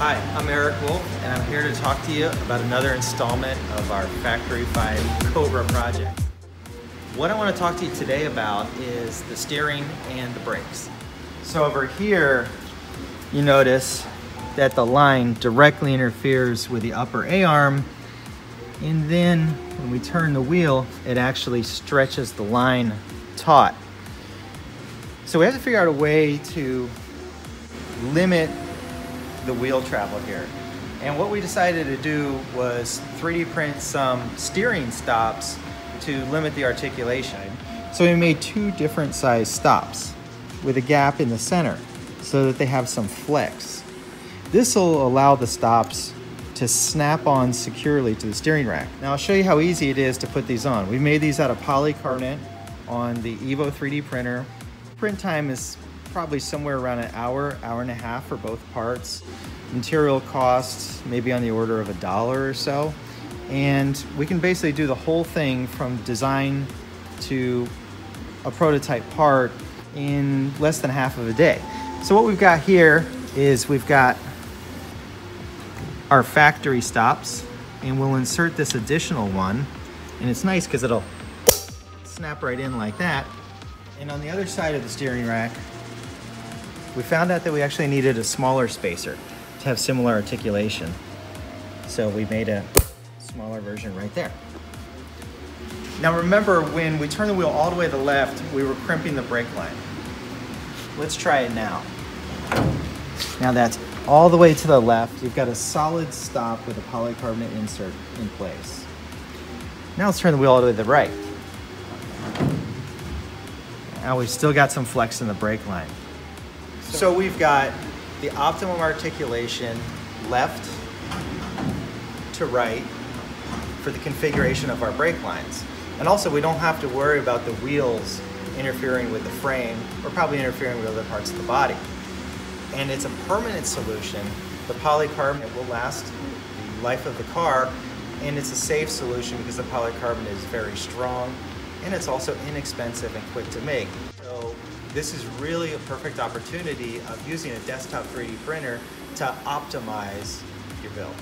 Hi, I'm Eric Wolf, and I'm here to talk to you about another installment of our Factory 5 Cobra project. What I want to talk to you today about is the steering and the brakes. So over here, you notice that the line directly interferes with the upper A-arm, and then when we turn the wheel, it actually stretches the line taut. So we have to figure out a way to limit the wheel travel here. And what we decided to do was 3D print some steering stops to limit the articulation. So we made two different size stops with a gap in the center so that they have some flex. This will allow the stops to snap on securely to the steering rack. Now I'll show you how easy it is to put these on. We made these out of polycarbonate on the Evo 3D printer. Print time is probably somewhere around an hour, hour and a half for both parts. Material costs maybe on the order of a dollar or so. And we can basically do the whole thing from design to a prototype part in less than half of a day. So what we've got here is we've got our factory stops and we'll insert this additional one. And it's nice because it'll snap right in like that. And on the other side of the steering rack, we found out that we actually needed a smaller spacer to have similar articulation. So we made a smaller version right there. Now remember, when we turn the wheel all the way to the left, we were crimping the brake line. Let's try it now. Now that's all the way to the left. You've got a solid stop with a polycarbonate insert in place. Now let's turn the wheel all the way to the right. Now we've still got some flex in the brake line. So we've got the optimum articulation left to right for the configuration of our brake lines. And also we don't have to worry about the wheels interfering with the frame or probably interfering with other parts of the body. And it's a permanent solution. The polycarbonate will last the life of the car and it's a safe solution because the polycarbonate is very strong and it's also inexpensive and quick to make. This is really a perfect opportunity of using a desktop 3D printer to optimize your build.